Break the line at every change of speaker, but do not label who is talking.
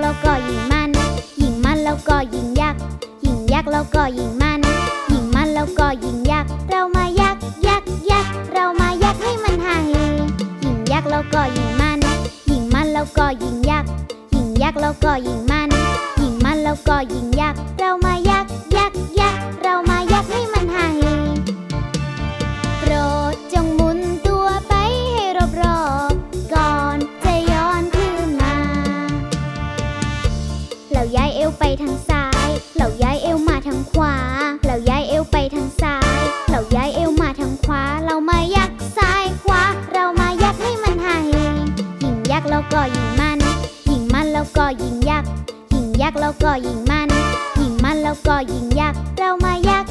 แล้วก็ยิ่งมัน ยิ่งมันแล้วก็ยิ่งยาก ยิ่งยากแล้วก็ยิ่งมัน ยิ่งมันแล้วก็ยิ่งยาก เรามายักยักยักเรามายักให้มันหาเยิ่งยักแล้วก็ยิ่งมัน ยิ่งมันแล้วก็ยิ่งยาก ยิ่งยักแล้วก็ยิ่งมัน ยิ่งมันแล้วก็ยิ่ง แล้วก็ยิงมัน ยิงมันแล้วก็ยิงยาก เรามายักเรามายัก